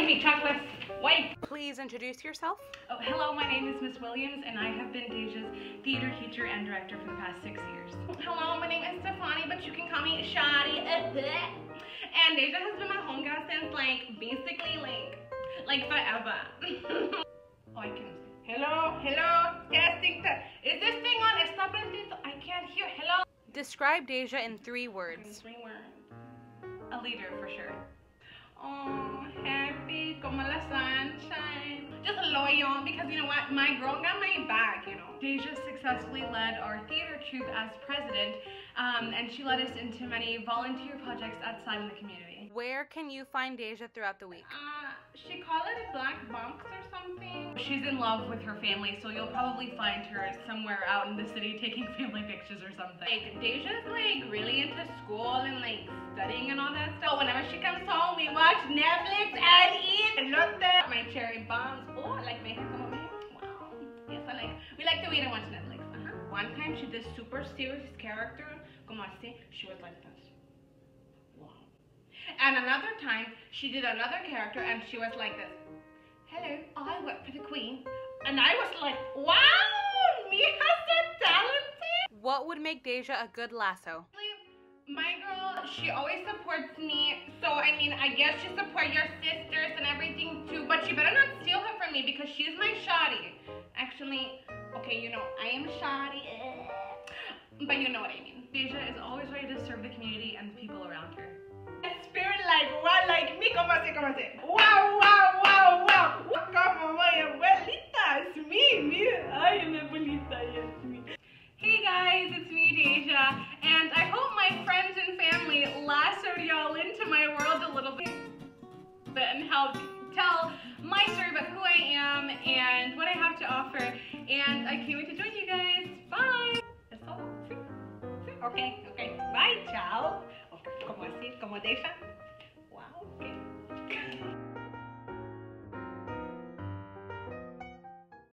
Wait, me chocolates. Wait. Please introduce yourself. Oh, hello, my name is Miss Williams, and I have been Deja's theater teacher and director for the past six years. Hello, my name is Stefani, but you can call me Shadi. and Deja has been my home girl since, like, basically, like, like forever. oh, I can Hello, hello, testing. Te is this thing on? Está prendido. I can't hear. Hello. Describe Deja in three words. In three words. A leader, for sure. Because you know what? My girl got my back, you know. Deja successfully led our theater troupe as president um, and she led us into many volunteer projects outside in the community. Where can you find Deja throughout the week? Uh, she called it a black box or something. She's in love with her family, so you'll probably find her somewhere out in the city taking family pictures or something. Like, Deja's like really into school and like studying and all that stuff. Whenever she comes home, we watch Netflix and eat elote. My cherry bombs. Oh, I like Mexico. Wow. I like. We like to watch Netflix. Uh -huh. One time she did a super serious character, como así. She was like this. Wow. And another time she did another character and she was like this. Hello, I work for the Queen. And I was like, wow, me has so talented. What would make Deja a good lasso? My girl, she always supports me. So, I mean, I guess you support your sisters and everything too. But you better not steal her from me because she's my shoddy. Actually, okay, you know, I am shoddy. Eh. But you know what I mean. Deja is always ready to serve the community and the people around her. Spirit like what? Like me, como así, como así. Helped tell my story about who I am and what I have to offer, and I can't wait to join you guys. Bye! Okay, okay. Bye, ciao. Oh, como así, como Deja.